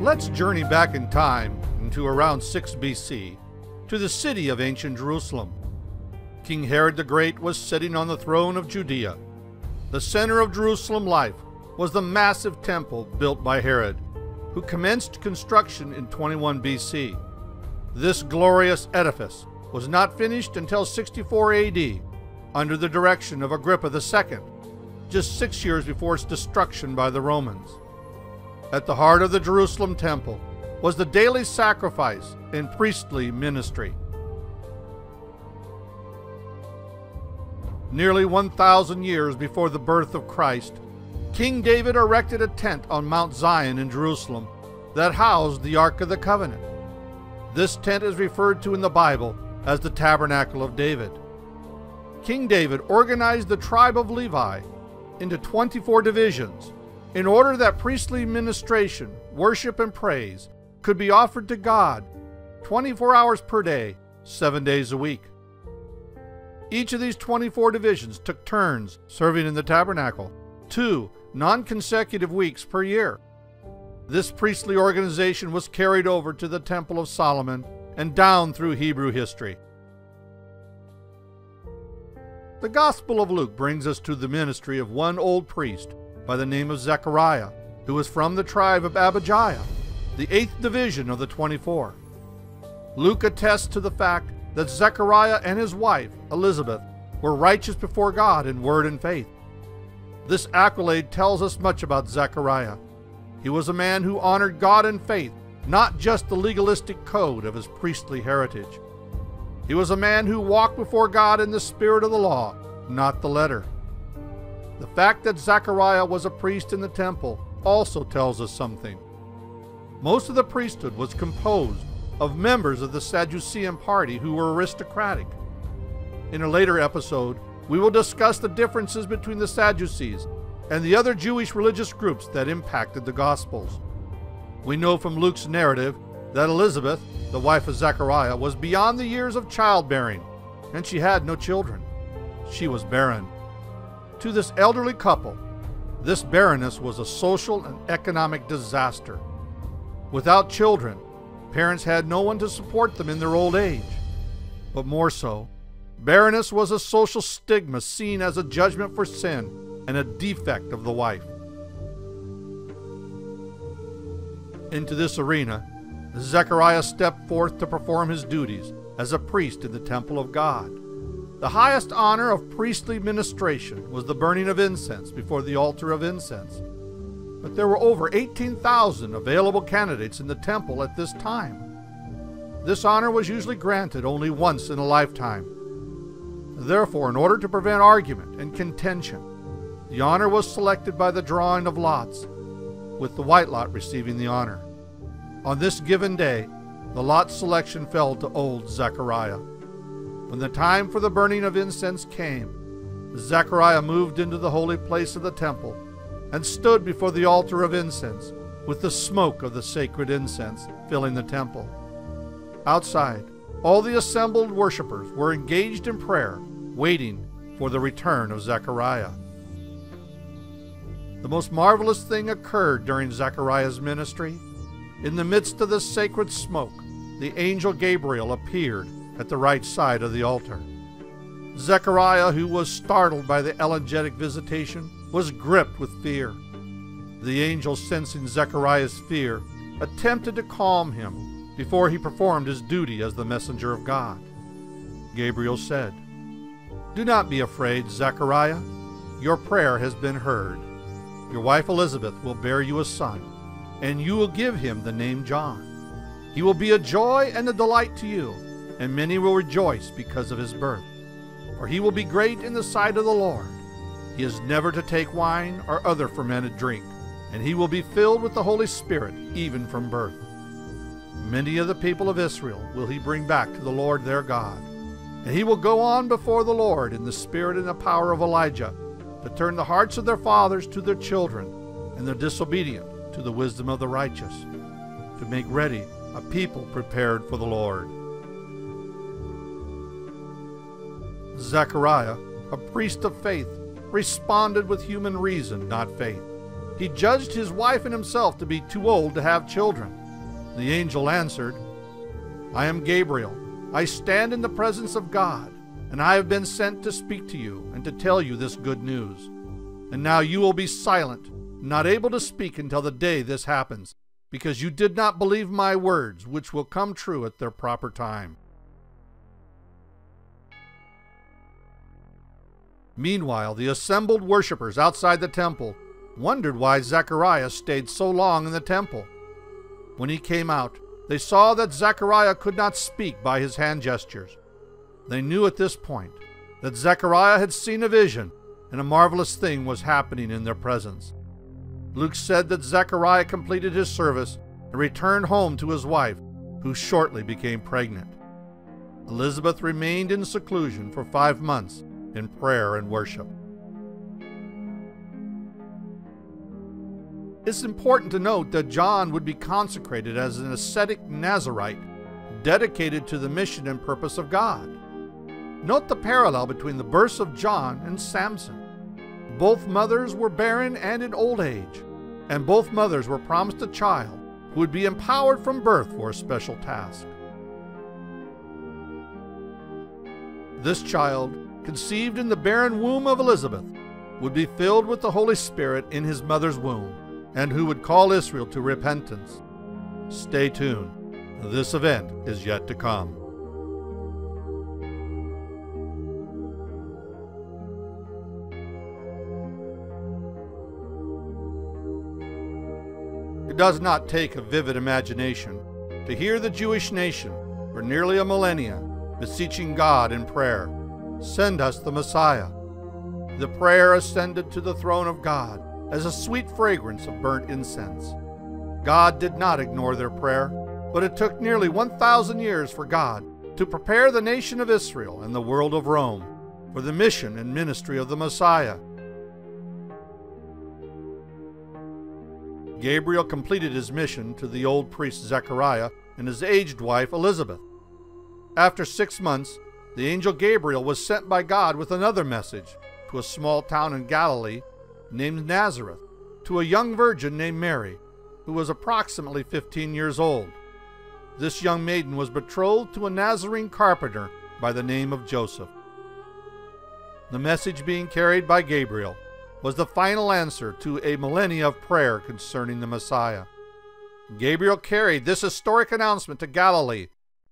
Let's journey back in time into around 6 BC to the city of ancient Jerusalem. King Herod the Great was sitting on the throne of Judea. The center of Jerusalem life was the massive temple built by Herod, who commenced construction in 21 BC. This glorious edifice was not finished until 64 AD under the direction of Agrippa II, just six years before its destruction by the Romans. At the heart of the Jerusalem temple was the daily sacrifice and priestly ministry. Nearly 1,000 years before the birth of Christ, King David erected a tent on Mount Zion in Jerusalem that housed the Ark of the Covenant. This tent is referred to in the Bible as the Tabernacle of David. King David organized the tribe of Levi into 24 divisions in order that priestly ministration, worship, and praise could be offered to God 24 hours per day, seven days a week. Each of these 24 divisions took turns serving in the tabernacle, two non consecutive weeks per year. This priestly organization was carried over to the Temple of Solomon and down through Hebrew history. The Gospel of Luke brings us to the ministry of one old priest by the name of Zechariah, who was from the tribe of Abijah, the eighth division of the 24. Luke attests to the fact that Zechariah and his wife, Elizabeth, were righteous before God in word and faith. This accolade tells us much about Zechariah. He was a man who honored God in faith, not just the legalistic code of his priestly heritage. He was a man who walked before God in the spirit of the law, not the letter. The fact that Zechariah was a priest in the temple also tells us something. Most of the priesthood was composed of members of the Sadducean party who were aristocratic. In a later episode, we will discuss the differences between the Sadducees and the other Jewish religious groups that impacted the Gospels. We know from Luke's narrative that Elizabeth, the wife of Zechariah, was beyond the years of childbearing, and she had no children. She was barren. To this elderly couple, this barrenness was a social and economic disaster. Without children, Parents had no one to support them in their old age. But more so, barrenness was a social stigma seen as a judgment for sin and a defect of the wife. Into this arena, Zechariah stepped forth to perform his duties as a priest in the temple of God. The highest honor of priestly ministration was the burning of incense before the altar of incense but there were over 18,000 available candidates in the temple at this time. This honor was usually granted only once in a lifetime. Therefore, in order to prevent argument and contention, the honor was selected by the drawing of lots, with the white lot receiving the honor. On this given day, the lot selection fell to old Zechariah. When the time for the burning of incense came, Zechariah moved into the holy place of the temple and stood before the altar of incense, with the smoke of the sacred incense filling the temple. Outside, all the assembled worshippers were engaged in prayer, waiting for the return of Zechariah. The most marvelous thing occurred during Zechariah's ministry. In the midst of the sacred smoke, the angel Gabriel appeared at the right side of the altar. Zechariah, who was startled by the angelic visitation, was gripped with fear. The angel, sensing Zechariah's fear, attempted to calm him before he performed his duty as the messenger of God. Gabriel said, Do not be afraid, Zechariah. Your prayer has been heard. Your wife Elizabeth will bear you a son, and you will give him the name John. He will be a joy and a delight to you, and many will rejoice because of his birth. For he will be great in the sight of the Lord he is never to take wine or other fermented drink, and he will be filled with the Holy Spirit even from birth. Many of the people of Israel will he bring back to the Lord their God. And he will go on before the Lord in the spirit and the power of Elijah, to turn the hearts of their fathers to their children, and the disobedient to the wisdom of the righteous, to make ready a people prepared for the Lord. Zechariah, a priest of faith, responded with human reason, not faith. he judged his wife and himself to be too old to have children. The angel answered, I am Gabriel. I stand in the presence of God, and I have been sent to speak to you and to tell you this good news. And now you will be silent, not able to speak until the day this happens, because you did not believe my words, which will come true at their proper time. Meanwhile, the assembled worshippers outside the temple wondered why Zechariah stayed so long in the temple. When he came out, they saw that Zechariah could not speak by his hand gestures. They knew at this point that Zechariah had seen a vision and a marvelous thing was happening in their presence. Luke said that Zechariah completed his service and returned home to his wife, who shortly became pregnant. Elizabeth remained in seclusion for five months in prayer and worship. It's important to note that John would be consecrated as an ascetic Nazarite dedicated to the mission and purpose of God. Note the parallel between the births of John and Samson. Both mothers were barren and in old age, and both mothers were promised a child who would be empowered from birth for a special task. This child, conceived in the barren womb of Elizabeth, would be filled with the Holy Spirit in his mother's womb and who would call Israel to repentance. Stay tuned. This event is yet to come. It does not take a vivid imagination to hear the Jewish nation for nearly a millennia beseeching God in prayer, Send us the Messiah. The prayer ascended to the throne of God as a sweet fragrance of burnt incense. God did not ignore their prayer, but it took nearly 1,000 years for God to prepare the nation of Israel and the world of Rome for the mission and ministry of the Messiah. Gabriel completed his mission to the old priest Zechariah and his aged wife Elizabeth. After six months, the angel Gabriel was sent by God with another message to a small town in Galilee named Nazareth to a young virgin named Mary, who was approximately 15 years old. This young maiden was betrothed to a Nazarene carpenter by the name of Joseph. The message being carried by Gabriel was the final answer to a millennia of prayer concerning the Messiah. Gabriel carried this historic announcement to Galilee,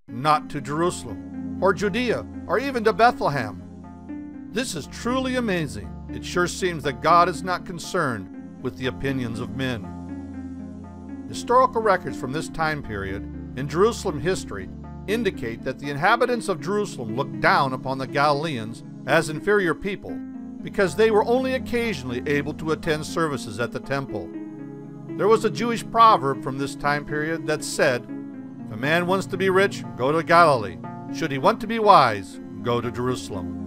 not to Jerusalem, or Judea, or even to Bethlehem. This is truly amazing. It sure seems that God is not concerned with the opinions of men. Historical records from this time period in Jerusalem history indicate that the inhabitants of Jerusalem looked down upon the Galileans as inferior people because they were only occasionally able to attend services at the temple. There was a Jewish proverb from this time period that said, If a man wants to be rich, go to Galilee. Should he want to be wise, go to Jerusalem.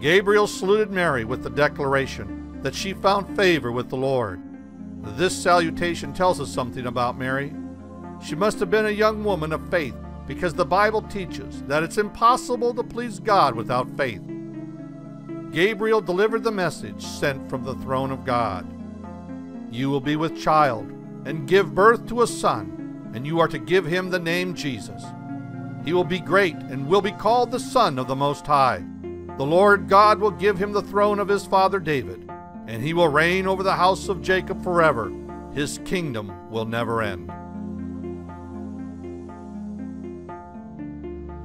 Gabriel saluted Mary with the declaration that she found favor with the Lord. This salutation tells us something about Mary. She must have been a young woman of faith because the Bible teaches that it's impossible to please God without faith. Gabriel delivered the message sent from the throne of God. You will be with child and give birth to a son, and you are to give him the name Jesus. He will be great and will be called the Son of the Most High. The Lord God will give him the throne of his father David, and he will reign over the house of Jacob forever. His kingdom will never end.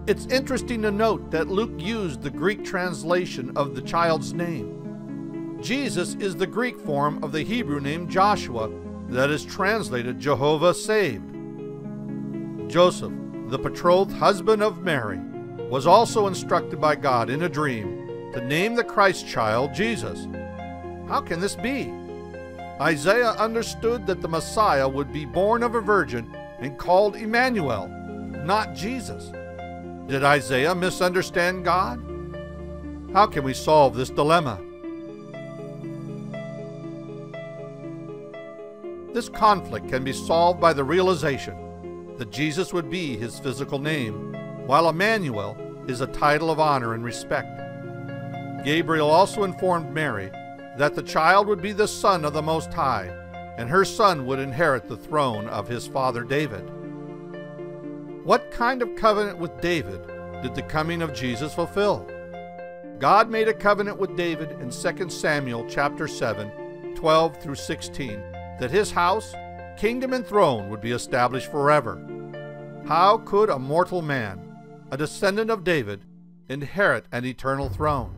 It's interesting to note that Luke used the Greek translation of the child's name. Jesus is the Greek form of the Hebrew name Joshua that is translated Jehovah saved. Joseph, the betrothed husband of Mary, was also instructed by God in a dream to name the Christ child Jesus. How can this be? Isaiah understood that the Messiah would be born of a virgin and called Emmanuel, not Jesus. Did Isaiah misunderstand God? How can we solve this dilemma? This conflict can be solved by the realization that Jesus would be his physical name, while Emmanuel is a title of honor and respect. Gabriel also informed Mary that the child would be the son of the Most High, and her son would inherit the throne of his father David. What kind of covenant with David did the coming of Jesus fulfill? God made a covenant with David in 2 Samuel chapter 7, 12 through 16, that his house, kingdom, and throne would be established forever. How could a mortal man, a descendant of David, inherit an eternal throne?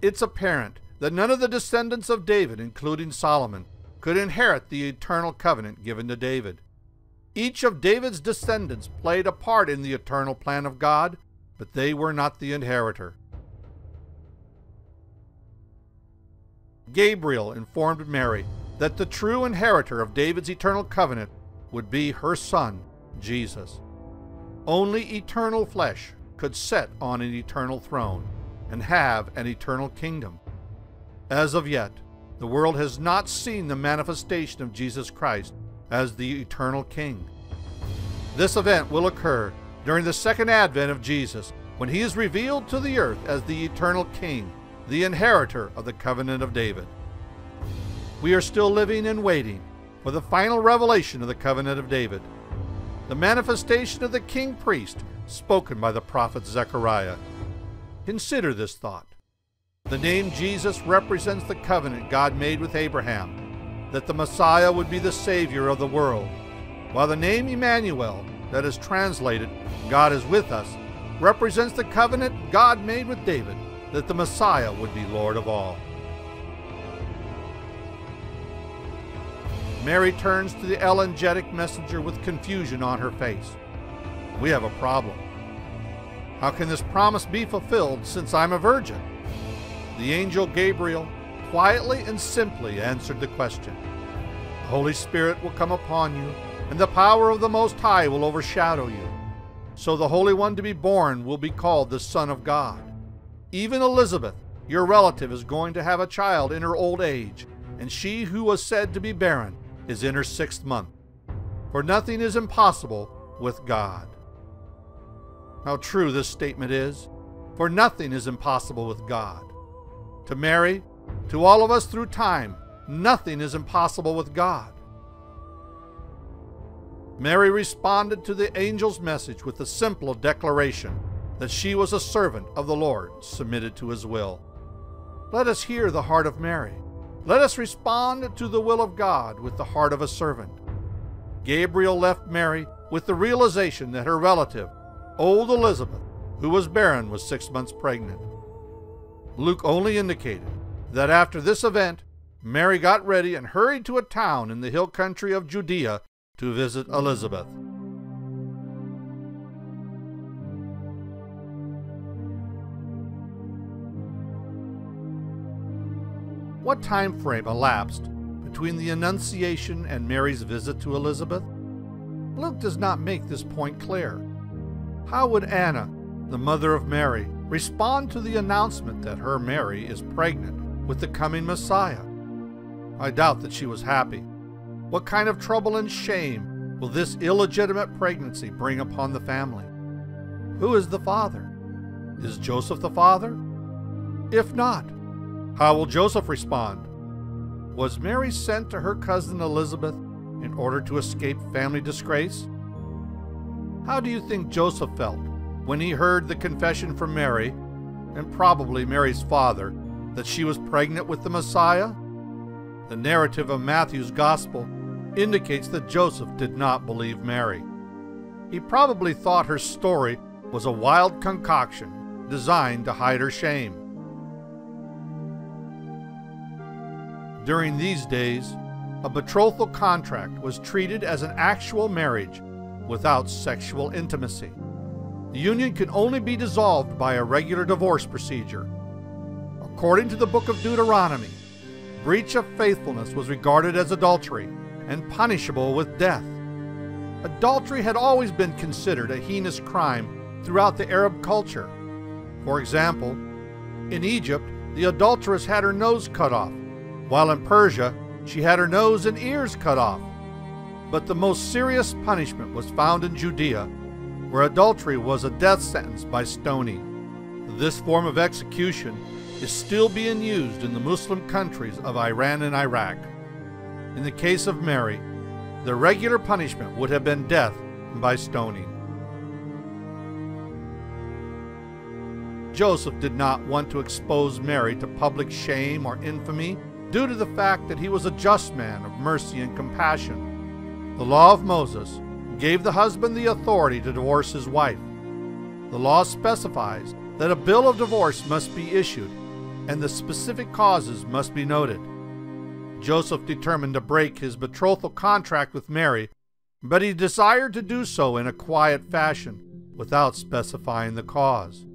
It's apparent that none of the descendants of David, including Solomon, could inherit the eternal covenant given to David. Each of David's descendants played a part in the eternal plan of God, but they were not the inheritor. Gabriel informed Mary that the true inheritor of David's eternal covenant would be her son, Jesus. Only eternal flesh could sit on an eternal throne and have an eternal kingdom. As of yet, the world has not seen the manifestation of Jesus Christ as the eternal King. This event will occur during the second advent of Jesus when he is revealed to the earth as the eternal King, the inheritor of the covenant of David. We are still living and waiting for the final revelation of the covenant of David, the manifestation of the king priest spoken by the prophet Zechariah. Consider this thought. The name Jesus represents the covenant God made with Abraham, that the Messiah would be the Savior of the world, while the name Emmanuel, that is translated, God is with us, represents the covenant God made with David, that the Messiah would be Lord of all. Mary turns to the angelic messenger with confusion on her face. We have a problem. How can this promise be fulfilled since I'm a virgin? The angel Gabriel quietly and simply answered the question. The Holy Spirit will come upon you, and the power of the Most High will overshadow you. So the Holy One to be born will be called the Son of God. Even Elizabeth, your relative, is going to have a child in her old age, and she who was said to be barren is in her sixth month. For nothing is impossible with God. How true this statement is, for nothing is impossible with God to Mary, to all of us through time, nothing is impossible with God. Mary responded to the angel's message with the simple declaration that she was a servant of the Lord, submitted to his will. Let us hear the heart of Mary. Let us respond to the will of God with the heart of a servant. Gabriel left Mary with the realization that her relative, old Elizabeth, who was barren, was six months pregnant. Luke only indicated that after this event, Mary got ready and hurried to a town in the hill country of Judea to visit Elizabeth. What time frame elapsed between the Annunciation and Mary's visit to Elizabeth? Luke does not make this point clear. How would Anna, the mother of Mary, respond to the announcement that her Mary is pregnant with the coming Messiah. I doubt that she was happy. What kind of trouble and shame will this illegitimate pregnancy bring upon the family? Who is the father? Is Joseph the father? If not, how will Joseph respond? Was Mary sent to her cousin Elizabeth in order to escape family disgrace? How do you think Joseph felt when he heard the confession from Mary, and probably Mary's father, that she was pregnant with the Messiah? The narrative of Matthew's Gospel indicates that Joseph did not believe Mary. He probably thought her story was a wild concoction designed to hide her shame. During these days, a betrothal contract was treated as an actual marriage without sexual intimacy. The union could only be dissolved by a regular divorce procedure. According to the book of Deuteronomy, breach of faithfulness was regarded as adultery and punishable with death. Adultery had always been considered a heinous crime throughout the Arab culture. For example, in Egypt, the adulteress had her nose cut off, while in Persia, she had her nose and ears cut off. But the most serious punishment was found in Judea where adultery was a death sentence by stoning. This form of execution is still being used in the Muslim countries of Iran and Iraq. In the case of Mary, the regular punishment would have been death by stoning. Joseph did not want to expose Mary to public shame or infamy due to the fact that he was a just man of mercy and compassion. The law of Moses gave the husband the authority to divorce his wife. The law specifies that a bill of divorce must be issued and the specific causes must be noted. Joseph determined to break his betrothal contract with Mary, but he desired to do so in a quiet fashion without specifying the cause.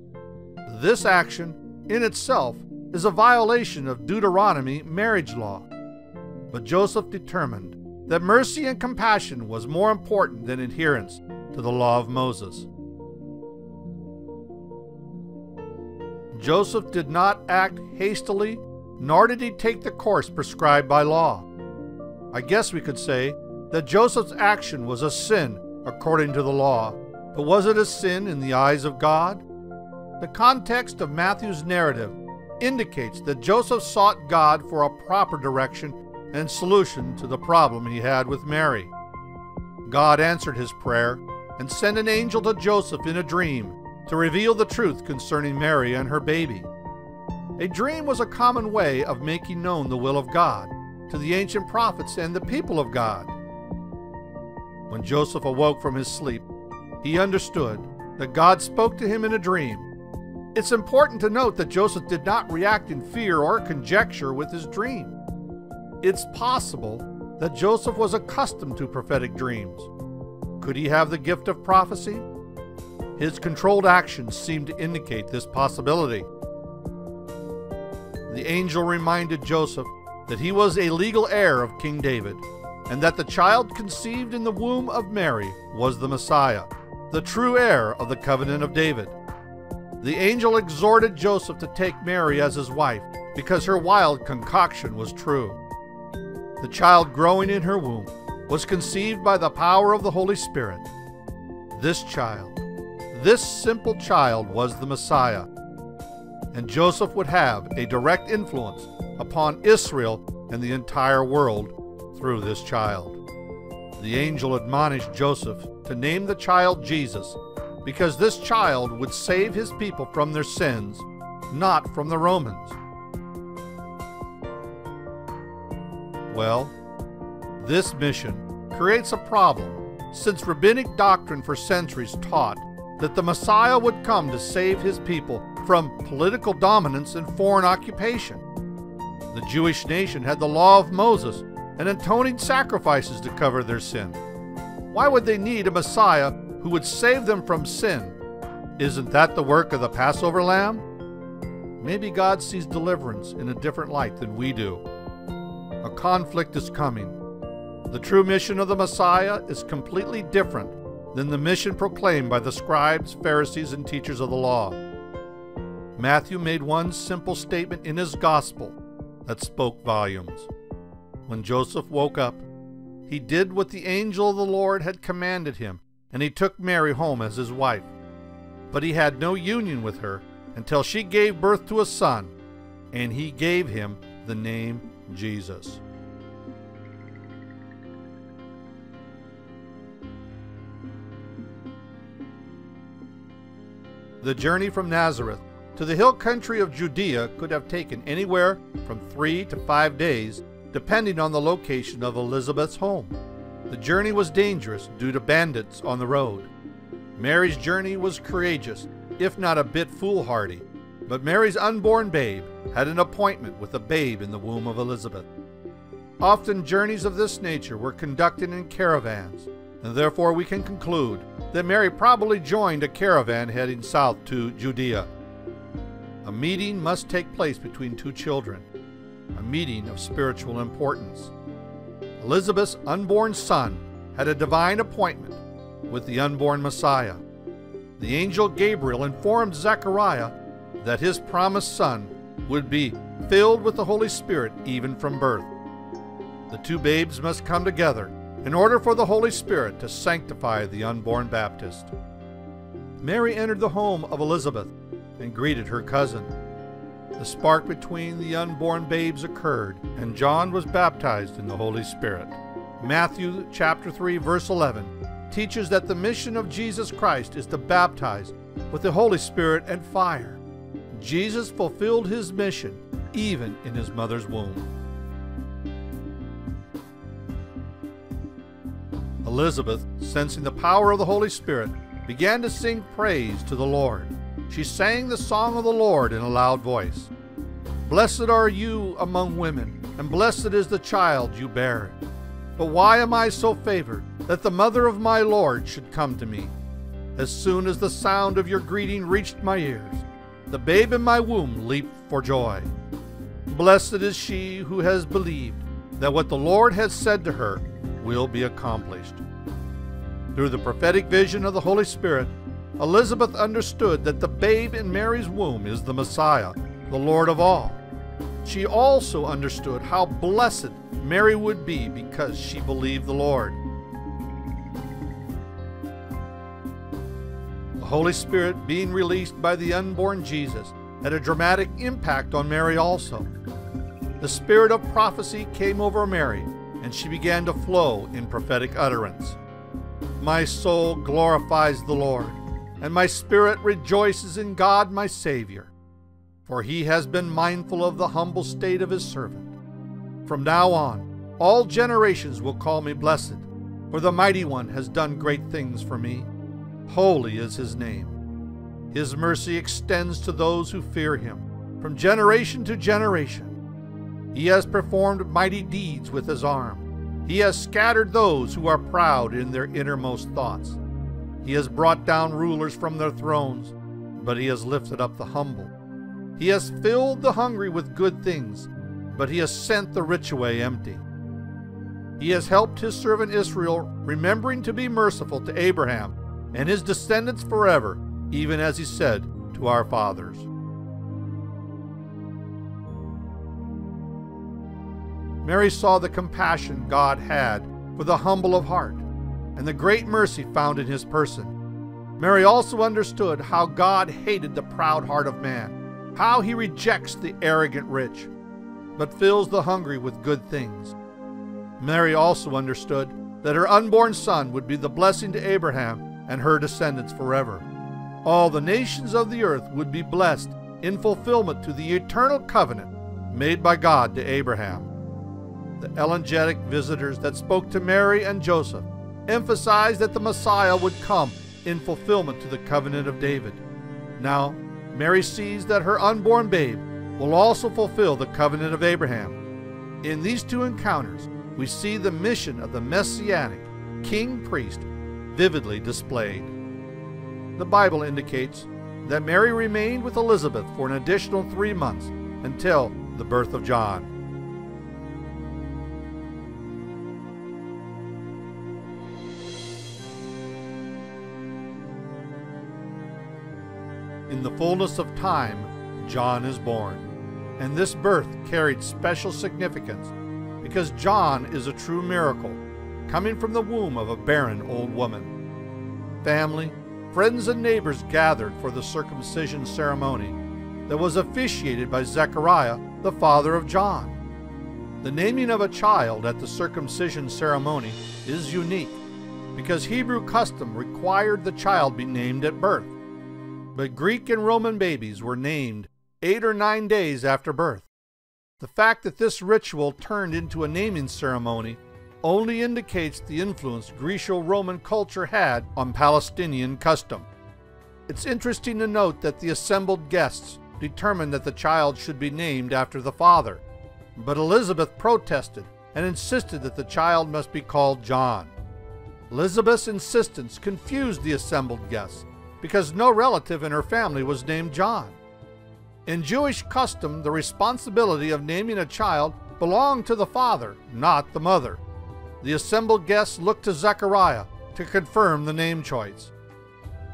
This action, in itself, is a violation of Deuteronomy marriage law. But Joseph determined that mercy and compassion was more important than adherence to the law of Moses. Joseph did not act hastily, nor did he take the course prescribed by law. I guess we could say that Joseph's action was a sin according to the law, but was it a sin in the eyes of God? The context of Matthew's narrative indicates that Joseph sought God for a proper direction and solution to the problem he had with Mary. God answered his prayer and sent an angel to Joseph in a dream to reveal the truth concerning Mary and her baby. A dream was a common way of making known the will of God to the ancient prophets and the people of God. When Joseph awoke from his sleep, he understood that God spoke to him in a dream. It's important to note that Joseph did not react in fear or conjecture with his dream. It's possible that Joseph was accustomed to prophetic dreams. Could he have the gift of prophecy? His controlled actions seem to indicate this possibility. The angel reminded Joseph that he was a legal heir of King David, and that the child conceived in the womb of Mary was the Messiah, the true heir of the covenant of David. The angel exhorted Joseph to take Mary as his wife because her wild concoction was true. The child growing in her womb was conceived by the power of the Holy Spirit. This child, this simple child was the Messiah, and Joseph would have a direct influence upon Israel and the entire world through this child. The angel admonished Joseph to name the child Jesus because this child would save his people from their sins, not from the Romans. Well, this mission creates a problem since rabbinic doctrine for centuries taught that the Messiah would come to save his people from political dominance and foreign occupation. The Jewish nation had the law of Moses and atoning sacrifices to cover their sin. Why would they need a Messiah who would save them from sin? Isn't that the work of the Passover lamb? Maybe God sees deliverance in a different light than we do. A conflict is coming. The true mission of the Messiah is completely different than the mission proclaimed by the scribes, Pharisees, and teachers of the law. Matthew made one simple statement in his gospel that spoke volumes. When Joseph woke up, he did what the angel of the Lord had commanded him, and he took Mary home as his wife. But he had no union with her until she gave birth to a son, and he gave him the name Jesus. The journey from Nazareth to the hill country of Judea could have taken anywhere from three to five days, depending on the location of Elizabeth's home. The journey was dangerous due to bandits on the road. Mary's journey was courageous, if not a bit foolhardy, but Mary's unborn babe had an appointment with a babe in the womb of Elizabeth. Often journeys of this nature were conducted in caravans, and therefore we can conclude that Mary probably joined a caravan heading south to Judea. A meeting must take place between two children, a meeting of spiritual importance. Elizabeth's unborn son had a divine appointment with the unborn Messiah. The angel Gabriel informed Zechariah that his promised son would be filled with the Holy Spirit even from birth. The two babes must come together in order for the Holy Spirit to sanctify the unborn Baptist. Mary entered the home of Elizabeth and greeted her cousin. The spark between the unborn babes occurred, and John was baptized in the Holy Spirit. Matthew chapter 3 verse 11 teaches that the mission of Jesus Christ is to baptize with the Holy Spirit and fire. Jesus fulfilled his mission even in his mother's womb. Elizabeth, sensing the power of the Holy Spirit, began to sing praise to the Lord. She sang the song of the Lord in a loud voice. Blessed are you among women, and blessed is the child you bear. But why am I so favored that the mother of my Lord should come to me? As soon as the sound of your greeting reached my ears, the babe in my womb leaped for joy. Blessed is she who has believed that what the Lord has said to her will be accomplished. Through the prophetic vision of the Holy Spirit, Elizabeth understood that the babe in Mary's womb is the Messiah, the Lord of all. She also understood how blessed Mary would be because she believed the Lord. The Holy Spirit being released by the unborn Jesus had a dramatic impact on Mary also. The spirit of prophecy came over Mary, and she began to flow in prophetic utterance. My soul glorifies the Lord, and my spirit rejoices in God my Savior, for he has been mindful of the humble state of his servant. From now on, all generations will call me blessed, for the Mighty One has done great things for me. Holy is his name. His mercy extends to those who fear him, from generation to generation. He has performed mighty deeds with his arm. He has scattered those who are proud in their innermost thoughts. He has brought down rulers from their thrones, but he has lifted up the humble. He has filled the hungry with good things, but he has sent the rich away empty. He has helped his servant Israel, remembering to be merciful to Abraham and his descendants forever, even as he said to our fathers. Mary saw the compassion God had for the humble of heart and the great mercy found in his person. Mary also understood how God hated the proud heart of man, how he rejects the arrogant rich, but fills the hungry with good things. Mary also understood that her unborn son would be the blessing to Abraham and her descendants forever. All the nations of the earth would be blessed in fulfillment to the eternal covenant made by God to Abraham the elegiac visitors that spoke to Mary and Joseph emphasized that the Messiah would come in fulfillment to the covenant of David. Now, Mary sees that her unborn babe will also fulfill the covenant of Abraham. In these two encounters, we see the mission of the messianic king priest vividly displayed. The Bible indicates that Mary remained with Elizabeth for an additional three months until the birth of John. In the fullness of time, John is born. And this birth carried special significance because John is a true miracle, coming from the womb of a barren old woman. Family, friends, and neighbors gathered for the circumcision ceremony that was officiated by Zechariah, the father of John. The naming of a child at the circumcision ceremony is unique because Hebrew custom required the child be named at birth but Greek and Roman babies were named eight or nine days after birth. The fact that this ritual turned into a naming ceremony only indicates the influence Greco-Roman culture had on Palestinian custom. It's interesting to note that the assembled guests determined that the child should be named after the father, but Elizabeth protested and insisted that the child must be called John. Elizabeth's insistence confused the assembled guests, because no relative in her family was named John. In Jewish custom, the responsibility of naming a child belonged to the father, not the mother. The assembled guests looked to Zechariah to confirm the name choice.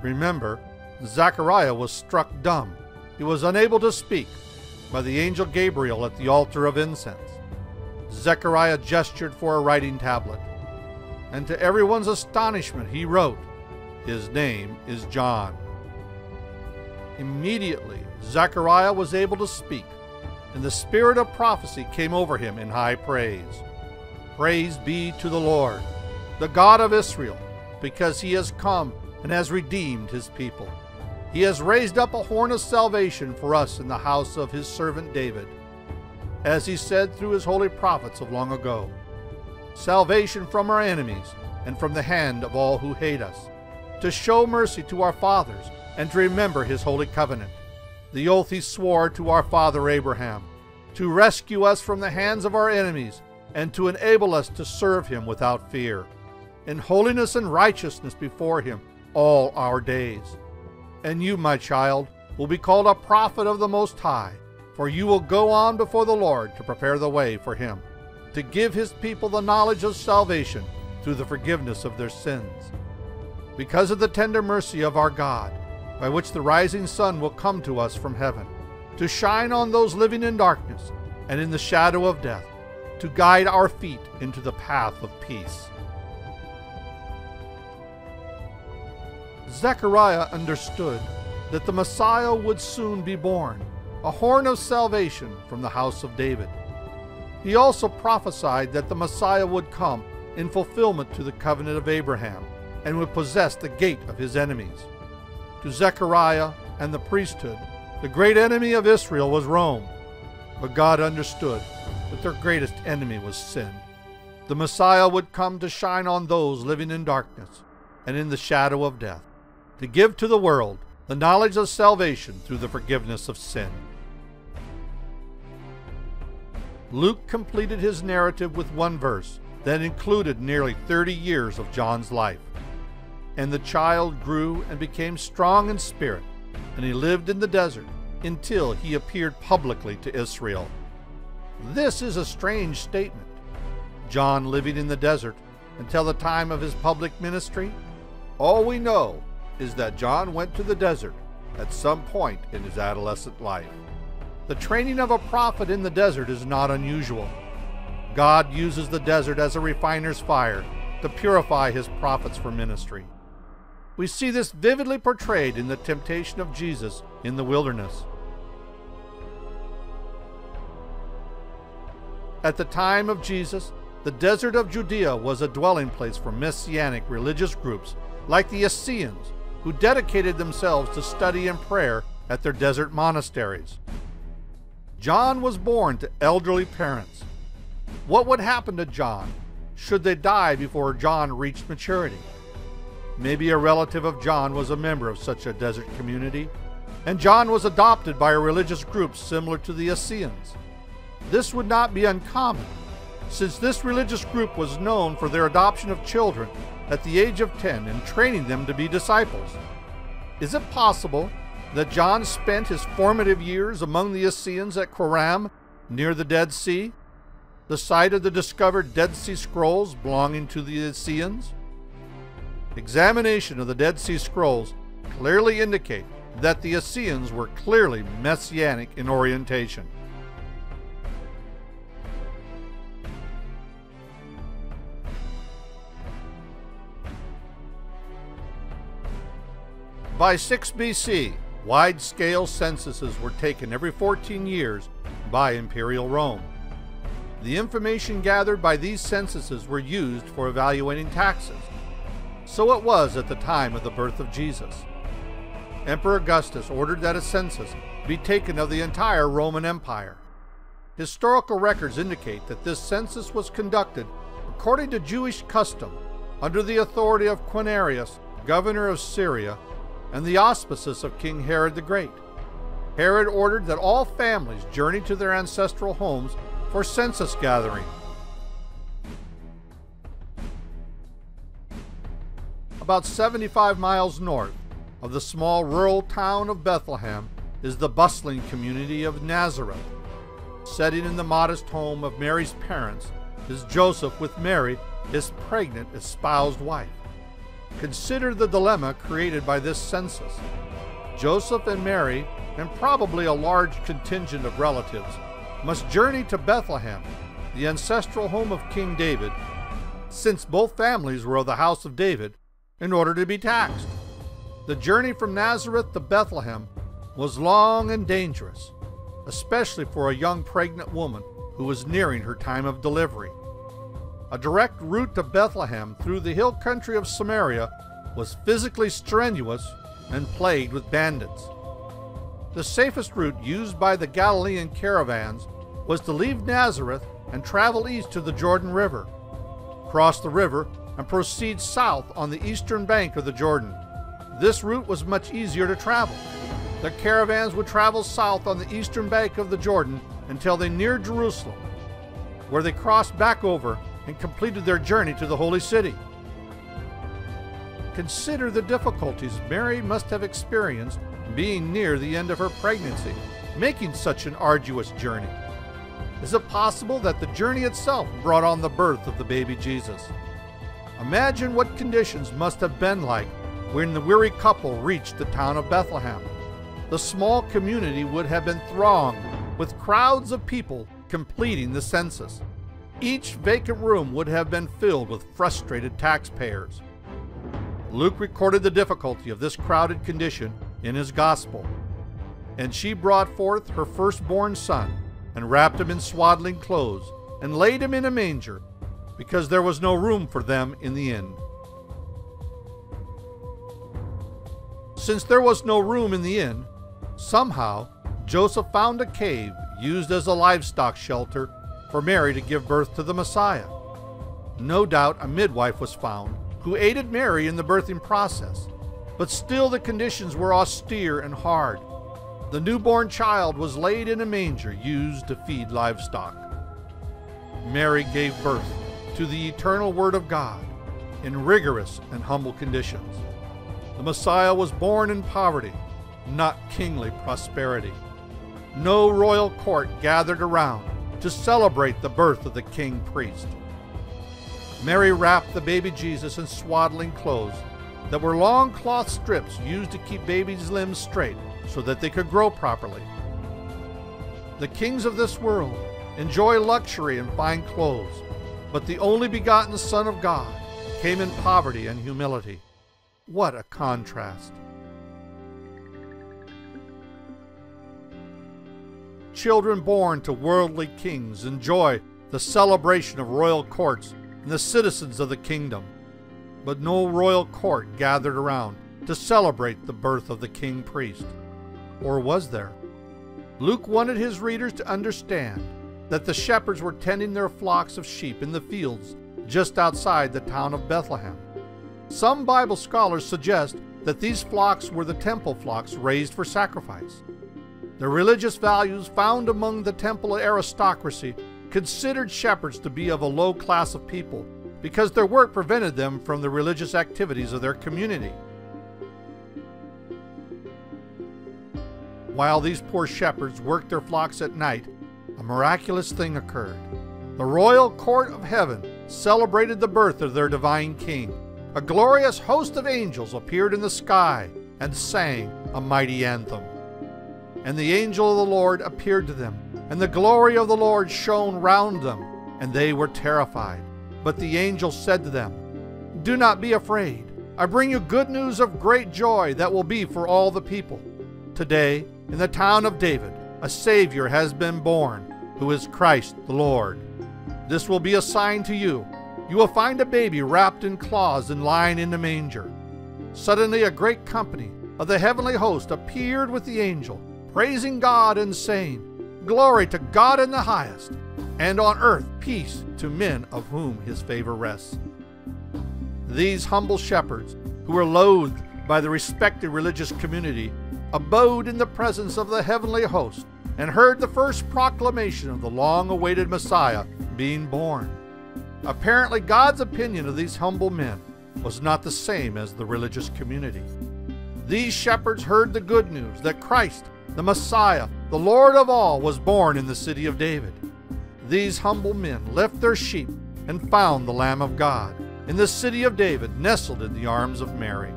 Remember, Zechariah was struck dumb. He was unable to speak by the angel Gabriel at the altar of incense. Zechariah gestured for a writing tablet, and to everyone's astonishment, he wrote, his name is John. Immediately, Zechariah was able to speak, and the spirit of prophecy came over him in high praise. Praise be to the Lord, the God of Israel, because he has come and has redeemed his people. He has raised up a horn of salvation for us in the house of his servant David, as he said through his holy prophets of long ago. Salvation from our enemies and from the hand of all who hate us, to show mercy to our fathers and to remember his holy covenant, the oath he swore to our father Abraham, to rescue us from the hands of our enemies and to enable us to serve him without fear, in holiness and righteousness before him all our days. And you, my child, will be called a prophet of the Most High, for you will go on before the Lord to prepare the way for him, to give his people the knowledge of salvation through the forgiveness of their sins. Because of the tender mercy of our God, by which the rising sun will come to us from heaven, to shine on those living in darkness and in the shadow of death, to guide our feet into the path of peace. Zechariah understood that the Messiah would soon be born, a horn of salvation from the house of David. He also prophesied that the Messiah would come in fulfillment to the covenant of Abraham and would possess the gate of his enemies. To Zechariah and the priesthood, the great enemy of Israel was Rome, but God understood that their greatest enemy was sin. The Messiah would come to shine on those living in darkness and in the shadow of death, to give to the world the knowledge of salvation through the forgiveness of sin. Luke completed his narrative with one verse that included nearly 30 years of John's life. And the child grew and became strong in spirit, and he lived in the desert until he appeared publicly to Israel. This is a strange statement. John living in the desert until the time of his public ministry? All we know is that John went to the desert at some point in his adolescent life. The training of a prophet in the desert is not unusual. God uses the desert as a refiner's fire to purify his prophets for ministry. We see this vividly portrayed in the temptation of Jesus in the wilderness. At the time of Jesus, the desert of Judea was a dwelling place for messianic religious groups like the Essenes, who dedicated themselves to study and prayer at their desert monasteries. John was born to elderly parents. What would happen to John should they die before John reached maturity? Maybe a relative of John was a member of such a desert community, and John was adopted by a religious group similar to the Essenes. This would not be uncommon, since this religious group was known for their adoption of children at the age of 10 and training them to be disciples. Is it possible that John spent his formative years among the Essenes at Qumran, near the Dead Sea, the site of the discovered Dead Sea Scrolls belonging to the Essenes? Examination of the Dead Sea Scrolls clearly indicate that the Essenes were clearly messianic in orientation. By 6 BC, wide scale censuses were taken every 14 years by Imperial Rome. The information gathered by these censuses were used for evaluating taxes. So it was at the time of the birth of Jesus. Emperor Augustus ordered that a census be taken of the entire Roman Empire. Historical records indicate that this census was conducted according to Jewish custom under the authority of Quirinius, governor of Syria, and the auspices of King Herod the Great. Herod ordered that all families journey to their ancestral homes for census gathering. About 75 miles north of the small rural town of Bethlehem is the bustling community of Nazareth. Setting in the modest home of Mary's parents is Joseph with Mary, his pregnant espoused wife. Consider the dilemma created by this census. Joseph and Mary, and probably a large contingent of relatives, must journey to Bethlehem, the ancestral home of King David, since both families were of the house of David, in order to be taxed. The journey from Nazareth to Bethlehem was long and dangerous, especially for a young pregnant woman who was nearing her time of delivery. A direct route to Bethlehem through the hill country of Samaria was physically strenuous and plagued with bandits. The safest route used by the Galilean caravans was to leave Nazareth and travel east to the Jordan River, cross the river, and proceed south on the eastern bank of the Jordan. This route was much easier to travel. The caravans would travel south on the eastern bank of the Jordan until they neared Jerusalem, where they crossed back over and completed their journey to the Holy City. Consider the difficulties Mary must have experienced being near the end of her pregnancy, making such an arduous journey. Is it possible that the journey itself brought on the birth of the baby Jesus? Imagine what conditions must have been like when the weary couple reached the town of Bethlehem. The small community would have been thronged with crowds of people completing the census. Each vacant room would have been filled with frustrated taxpayers. Luke recorded the difficulty of this crowded condition in his gospel. And she brought forth her firstborn son, and wrapped him in swaddling clothes, and laid him in a manger, because there was no room for them in the inn. Since there was no room in the inn, somehow Joseph found a cave used as a livestock shelter for Mary to give birth to the Messiah. No doubt a midwife was found who aided Mary in the birthing process, but still the conditions were austere and hard. The newborn child was laid in a manger used to feed livestock. Mary gave birth to the eternal Word of God in rigorous and humble conditions. The Messiah was born in poverty, not kingly prosperity. No royal court gathered around to celebrate the birth of the king priest. Mary wrapped the baby Jesus in swaddling clothes that were long cloth strips used to keep babies' limbs straight so that they could grow properly. The kings of this world enjoy luxury and fine clothes, but the only begotten Son of God came in poverty and humility. What a contrast! Children born to worldly kings enjoy the celebration of royal courts and the citizens of the kingdom, but no royal court gathered around to celebrate the birth of the king priest. Or was there? Luke wanted his readers to understand that the shepherds were tending their flocks of sheep in the fields just outside the town of Bethlehem. Some Bible scholars suggest that these flocks were the temple flocks raised for sacrifice. The religious values found among the temple aristocracy considered shepherds to be of a low class of people because their work prevented them from the religious activities of their community. While these poor shepherds worked their flocks at night, a miraculous thing occurred. The royal court of heaven celebrated the birth of their divine king. A glorious host of angels appeared in the sky and sang a mighty anthem. And the angel of the Lord appeared to them, and the glory of the Lord shone round them, and they were terrified. But the angel said to them, Do not be afraid. I bring you good news of great joy that will be for all the people. Today, in the town of David, a Savior has been born, who is Christ the Lord. This will be a sign to you. You will find a baby wrapped in cloths and lying in a manger. Suddenly, a great company of the heavenly host appeared with the angel, praising God and saying, Glory to God in the highest, and on earth peace to men of whom his favor rests. These humble shepherds, who were loathed by the respected religious community, abode in the presence of the heavenly host and heard the first proclamation of the long awaited Messiah being born. Apparently, God's opinion of these humble men was not the same as the religious community. These shepherds heard the good news that Christ, the Messiah, the Lord of all, was born in the city of David. These humble men left their sheep and found the Lamb of God in the city of David, nestled in the arms of Mary.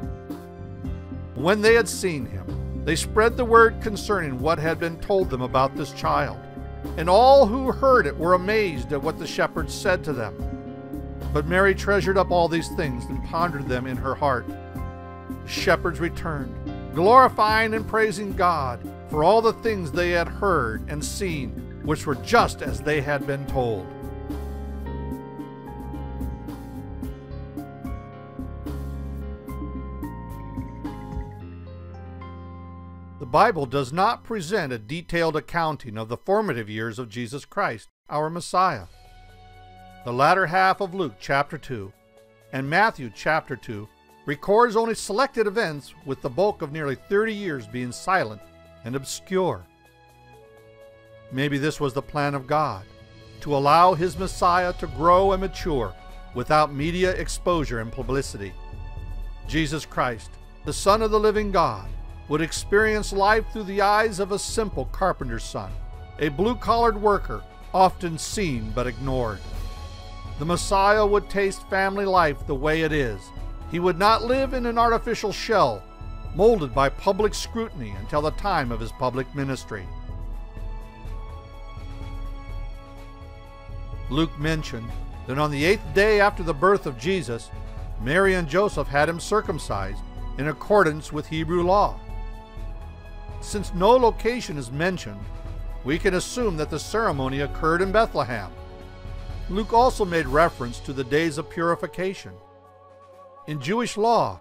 When they had seen him, they spread the word concerning what had been told them about this child, and all who heard it were amazed at what the shepherds said to them. But Mary treasured up all these things and pondered them in her heart. The shepherds returned, glorifying and praising God for all the things they had heard and seen, which were just as they had been told. Bible does not present a detailed accounting of the formative years of Jesus Christ, our Messiah. The latter half of Luke chapter 2 and Matthew chapter 2 records only selected events with the bulk of nearly 30 years being silent and obscure. Maybe this was the plan of God to allow his Messiah to grow and mature without media exposure and publicity. Jesus Christ, the Son of the living God, would experience life through the eyes of a simple carpenter's son, a blue collared worker, often seen but ignored. The Messiah would taste family life the way it is. He would not live in an artificial shell, molded by public scrutiny until the time of his public ministry. Luke mentioned that on the eighth day after the birth of Jesus, Mary and Joseph had him circumcised in accordance with Hebrew law. Since no location is mentioned, we can assume that the ceremony occurred in Bethlehem. Luke also made reference to the days of purification. In Jewish law,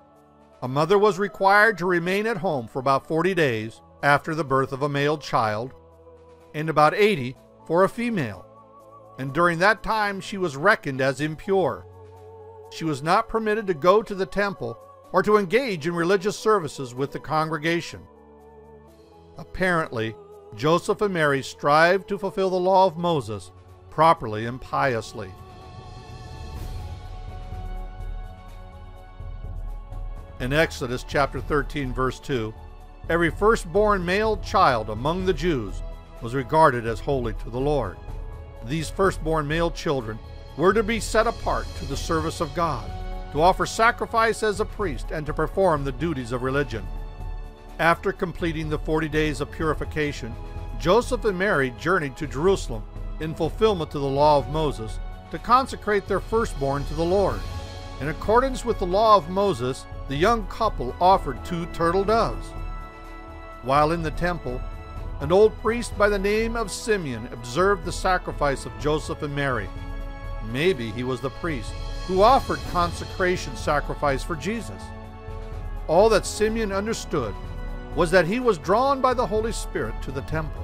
a mother was required to remain at home for about 40 days after the birth of a male child, and about 80 for a female. And during that time, she was reckoned as impure. She was not permitted to go to the temple or to engage in religious services with the congregation. Apparently, Joseph and Mary strived to fulfill the law of Moses properly and piously. In Exodus chapter 13, verse 2, every firstborn male child among the Jews was regarded as holy to the Lord. These firstborn male children were to be set apart to the service of God, to offer sacrifice as a priest, and to perform the duties of religion. After completing the 40 days of purification, Joseph and Mary journeyed to Jerusalem in fulfillment to the law of Moses to consecrate their firstborn to the Lord. In accordance with the law of Moses, the young couple offered two turtle doves. While in the temple, an old priest by the name of Simeon observed the sacrifice of Joseph and Mary. Maybe he was the priest who offered consecration sacrifice for Jesus. All that Simeon understood was that he was drawn by the Holy Spirit to the temple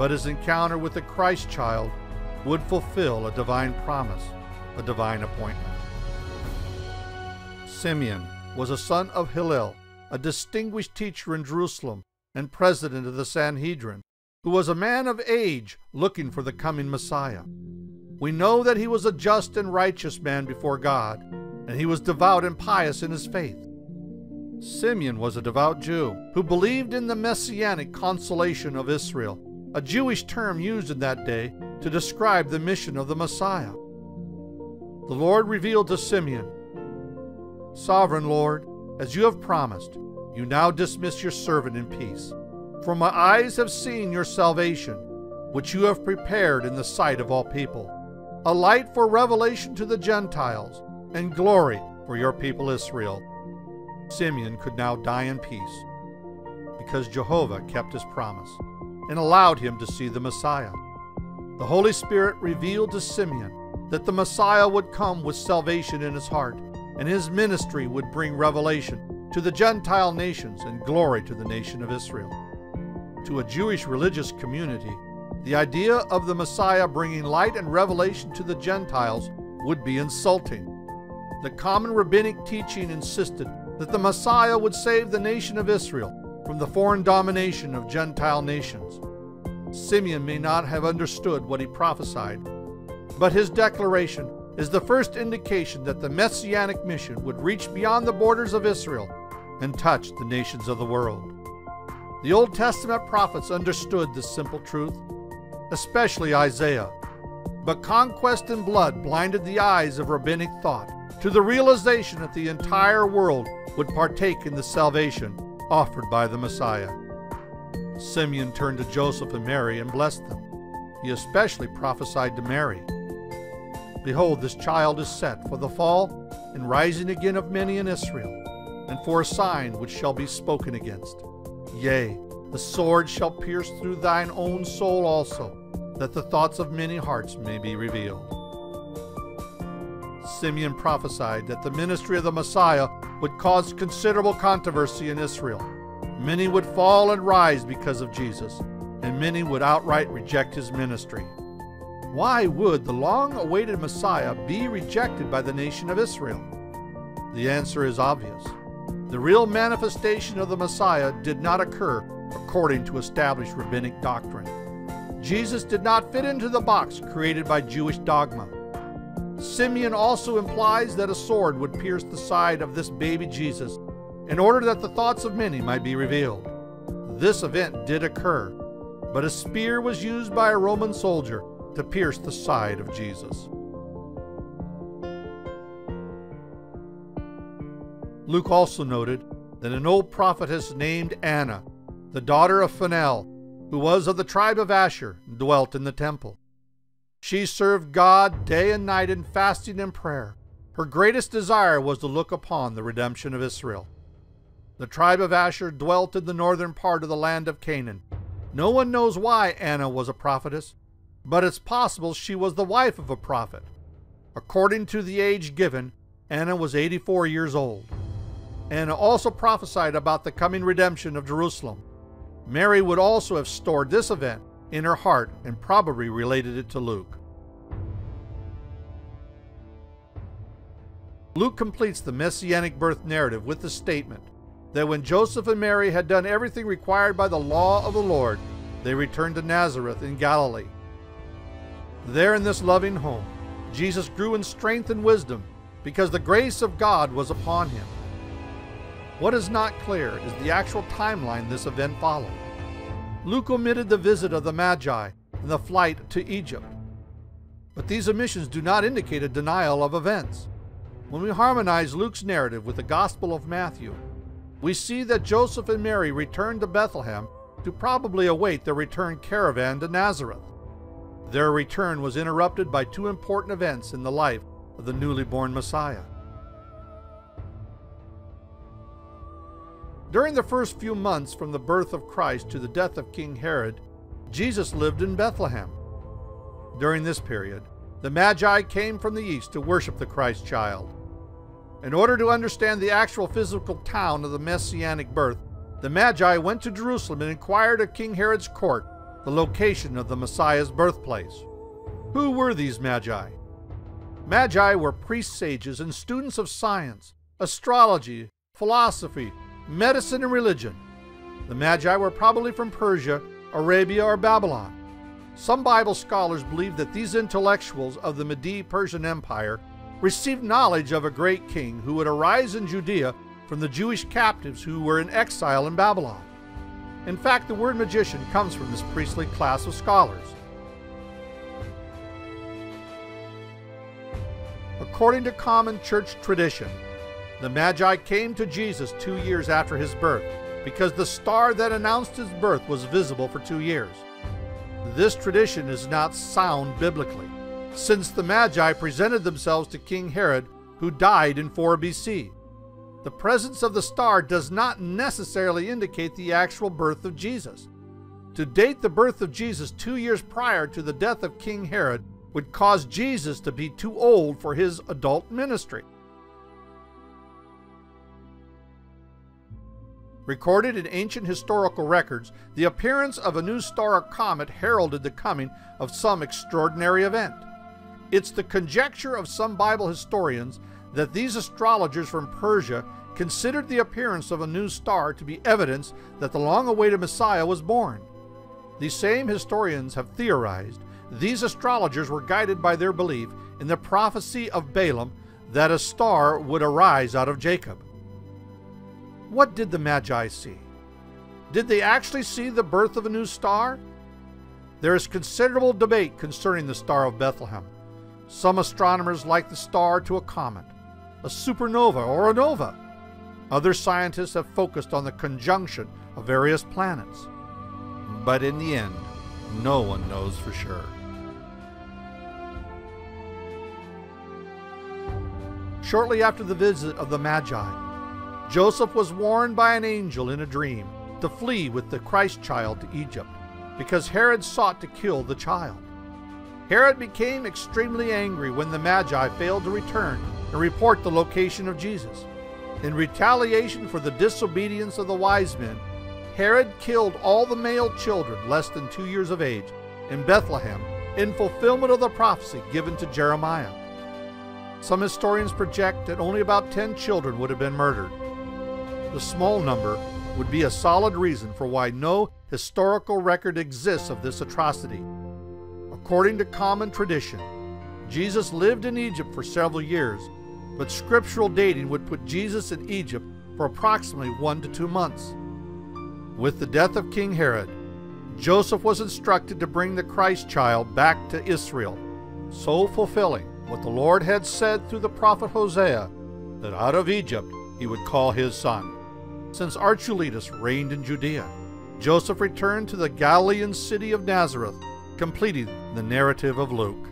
but his encounter with the Christ child would fulfill a divine promise, a divine appointment. Simeon was a son of Hillel, a distinguished teacher in Jerusalem and president of the Sanhedrin, who was a man of age looking for the coming Messiah. We know that he was a just and righteous man before God, and he was devout and pious in his faith. Simeon was a devout Jew who believed in the messianic consolation of Israel a Jewish term used in that day to describe the mission of the Messiah. The Lord revealed to Simeon, Sovereign Lord, as you have promised, you now dismiss your servant in peace. For my eyes have seen your salvation, which you have prepared in the sight of all people, a light for revelation to the Gentiles, and glory for your people Israel. Simeon could now die in peace, because Jehovah kept his promise and allowed him to see the Messiah. The Holy Spirit revealed to Simeon that the Messiah would come with salvation in his heart, and his ministry would bring revelation to the Gentile nations and glory to the nation of Israel. To a Jewish religious community, the idea of the Messiah bringing light and revelation to the Gentiles would be insulting. The common rabbinic teaching insisted that the Messiah would save the nation of Israel from the foreign domination of Gentile nations. Simeon may not have understood what he prophesied, but his declaration is the first indication that the messianic mission would reach beyond the borders of Israel and touch the nations of the world. The Old Testament prophets understood this simple truth, especially Isaiah. But conquest and blood blinded the eyes of rabbinic thought to the realization that the entire world would partake in the salvation offered by the Messiah. Simeon turned to Joseph and Mary and blessed them. He especially prophesied to Mary Behold, this child is set for the fall and rising again of many in Israel, and for a sign which shall be spoken against. Yea, the sword shall pierce through thine own soul also, that the thoughts of many hearts may be revealed. Simeon prophesied that the ministry of the Messiah would cause considerable controversy in Israel. Many would fall and rise because of Jesus, and many would outright reject his ministry. Why would the long awaited Messiah be rejected by the nation of Israel? The answer is obvious. The real manifestation of the Messiah did not occur according to established rabbinic doctrine. Jesus did not fit into the box created by Jewish dogma. Simeon also implies that a sword would pierce the side of this baby Jesus in order that the thoughts of many might be revealed. This event did occur, but a spear was used by a Roman soldier to pierce the side of Jesus. Luke also noted that an old prophetess named Anna, the daughter of Phanuel, who was of the tribe of Asher, dwelt in the temple. She served God day and night in fasting and prayer. Her greatest desire was to look upon the redemption of Israel. The tribe of Asher dwelt in the northern part of the land of Canaan. No one knows why Anna was a prophetess, but it's possible she was the wife of a prophet. According to the age given, Anna was 84 years old. Anna also prophesied about the coming redemption of Jerusalem. Mary would also have stored this event in her heart and probably related it to Luke. Luke completes the messianic birth narrative with the statement that when Joseph and Mary had done everything required by the law of the Lord, they returned to Nazareth in Galilee. There in this loving home, Jesus grew in strength and wisdom because the grace of God was upon him. What is not clear is the actual timeline this event followed. Luke omitted the visit of the Magi and the flight to Egypt. But these omissions do not indicate a denial of events. When we harmonize Luke's narrative with the Gospel of Matthew, we see that Joseph and Mary returned to Bethlehem to probably await their return caravan to Nazareth. Their return was interrupted by two important events in the life of the newly born Messiah. During the first few months from the birth of Christ to the death of King Herod, Jesus lived in Bethlehem. During this period, the Magi came from the east to worship the Christ child. In order to understand the actual physical town of the messianic birth, the Magi went to Jerusalem and inquired of King Herod's court the location of the Messiah's birthplace. Who were these Magi? Magi were priest sages and students of science, astrology, philosophy, medicine, and religion. The Magi were probably from Persia, Arabia, or Babylon. Some Bible scholars believe that these intellectuals of the Mede Persian Empire received knowledge of a great king who would arise in Judea from the Jewish captives who were in exile in Babylon. In fact, the word magician comes from this priestly class of scholars. According to common church tradition, the Magi came to Jesus two years after his birth because the star that announced his birth was visible for two years. This tradition is not sound biblically, since the Magi presented themselves to King Herod, who died in 4 BC. The presence of the star does not necessarily indicate the actual birth of Jesus. To date the birth of Jesus two years prior to the death of King Herod would cause Jesus to be too old for his adult ministry. Recorded in ancient historical records, the appearance of a new star or comet heralded the coming of some extraordinary event. It's the conjecture of some Bible historians that these astrologers from Persia considered the appearance of a new star to be evidence that the long awaited Messiah was born. These same historians have theorized these astrologers were guided by their belief in the prophecy of Balaam that a star would arise out of Jacob. What did the Magi see? Did they actually see the birth of a new star? There is considerable debate concerning the Star of Bethlehem. Some astronomers like the star to a comet a supernova, or a nova. Other scientists have focused on the conjunction of various planets. But in the end, no one knows for sure. Shortly after the visit of the Magi, Joseph was warned by an angel in a dream to flee with the Christ child to Egypt because Herod sought to kill the child. Herod became extremely angry when the Magi failed to return and report the location of Jesus. In retaliation for the disobedience of the wise men, Herod killed all the male children less than two years of age in Bethlehem in fulfillment of the prophecy given to Jeremiah. Some historians project that only about 10 children would have been murdered. The small number would be a solid reason for why no historical record exists of this atrocity. According to common tradition, Jesus lived in Egypt for several years, but scriptural dating would put Jesus in Egypt for approximately one to two months. With the death of King Herod, Joseph was instructed to bring the Christ child back to Israel, so fulfilling what the Lord had said through the prophet Hosea that out of Egypt he would call his son. Since Archelaus reigned in Judea, Joseph returned to the Galilean city of Nazareth, completing the narrative of Luke.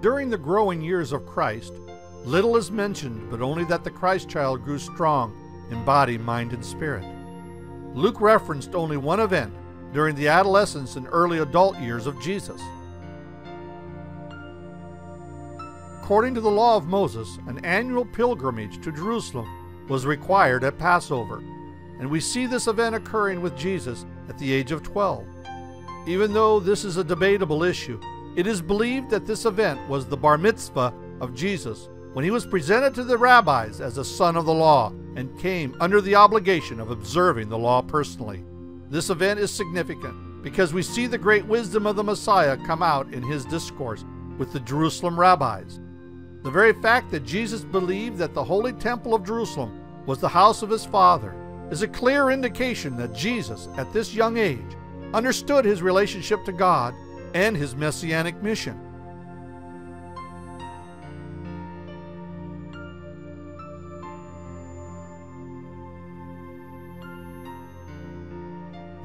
During the growing years of Christ, little is mentioned but only that the Christ child grew strong in body, mind, and spirit. Luke referenced only one event during the adolescence and early adult years of Jesus. According to the law of Moses, an annual pilgrimage to Jerusalem was required at Passover, and we see this event occurring with Jesus at the age of 12. Even though this is a debatable issue, it is believed that this event was the bar mitzvah of Jesus when he was presented to the rabbis as a son of the law and came under the obligation of observing the law personally. This event is significant because we see the great wisdom of the Messiah come out in his discourse with the Jerusalem rabbis. The very fact that Jesus believed that the holy temple of Jerusalem was the house of his Father is a clear indication that Jesus, at this young age, understood his relationship to God and his messianic mission.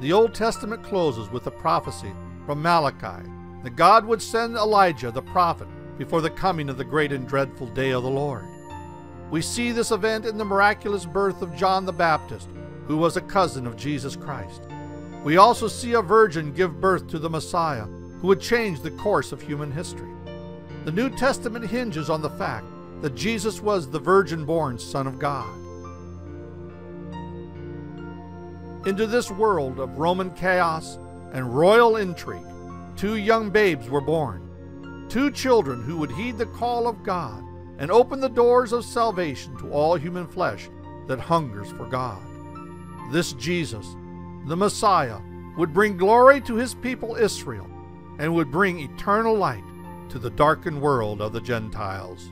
The Old Testament closes with a prophecy from Malachi that God would send Elijah the prophet before the coming of the great and dreadful day of the Lord. We see this event in the miraculous birth of John the Baptist, who was a cousin of Jesus Christ. We also see a virgin give birth to the Messiah, who would change the course of human history. The New Testament hinges on the fact that Jesus was the virgin born Son of God. Into this world of Roman chaos and royal intrigue, two young babes were born, two children who would heed the call of God and open the doors of salvation to all human flesh that hungers for God. This Jesus, the Messiah, would bring glory to his people Israel and would bring eternal light to the darkened world of the Gentiles.